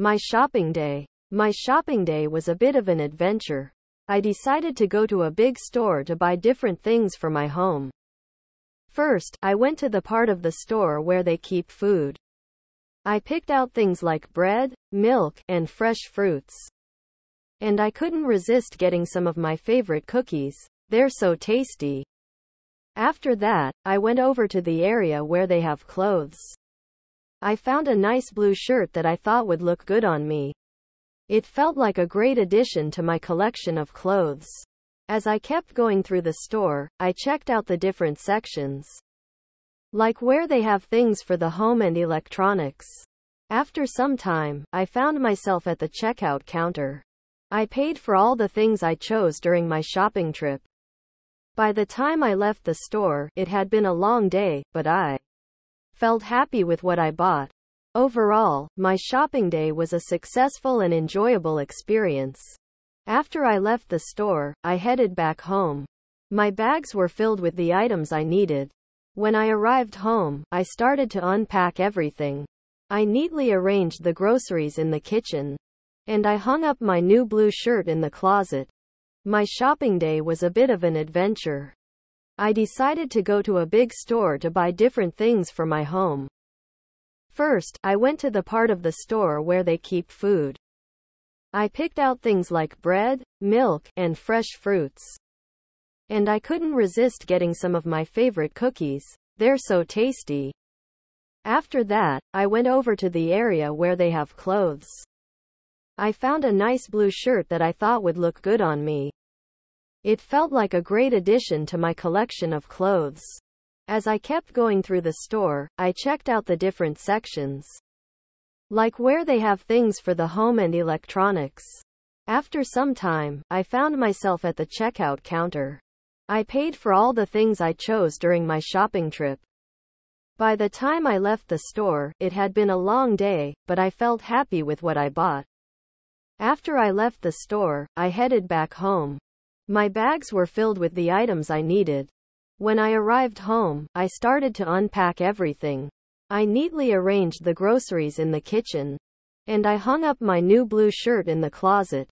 My shopping day. My shopping day was a bit of an adventure. I decided to go to a big store to buy different things for my home. First, I went to the part of the store where they keep food. I picked out things like bread, milk, and fresh fruits. And I couldn't resist getting some of my favorite cookies. They're so tasty. After that, I went over to the area where they have clothes. I found a nice blue shirt that I thought would look good on me. It felt like a great addition to my collection of clothes. As I kept going through the store, I checked out the different sections. Like where they have things for the home and electronics. After some time, I found myself at the checkout counter. I paid for all the things I chose during my shopping trip. By the time I left the store, it had been a long day, but I felt happy with what I bought. Overall, my shopping day was a successful and enjoyable experience. After I left the store, I headed back home. My bags were filled with the items I needed. When I arrived home, I started to unpack everything. I neatly arranged the groceries in the kitchen. And I hung up my new blue shirt in the closet. My shopping day was a bit of an adventure. I decided to go to a big store to buy different things for my home. First, I went to the part of the store where they keep food. I picked out things like bread, milk, and fresh fruits. And I couldn't resist getting some of my favorite cookies. They're so tasty. After that, I went over to the area where they have clothes. I found a nice blue shirt that I thought would look good on me. It felt like a great addition to my collection of clothes. As I kept going through the store, I checked out the different sections. Like where they have things for the home and electronics. After some time, I found myself at the checkout counter. I paid for all the things I chose during my shopping trip. By the time I left the store, it had been a long day, but I felt happy with what I bought. After I left the store, I headed back home. My bags were filled with the items I needed. When I arrived home, I started to unpack everything. I neatly arranged the groceries in the kitchen. And I hung up my new blue shirt in the closet.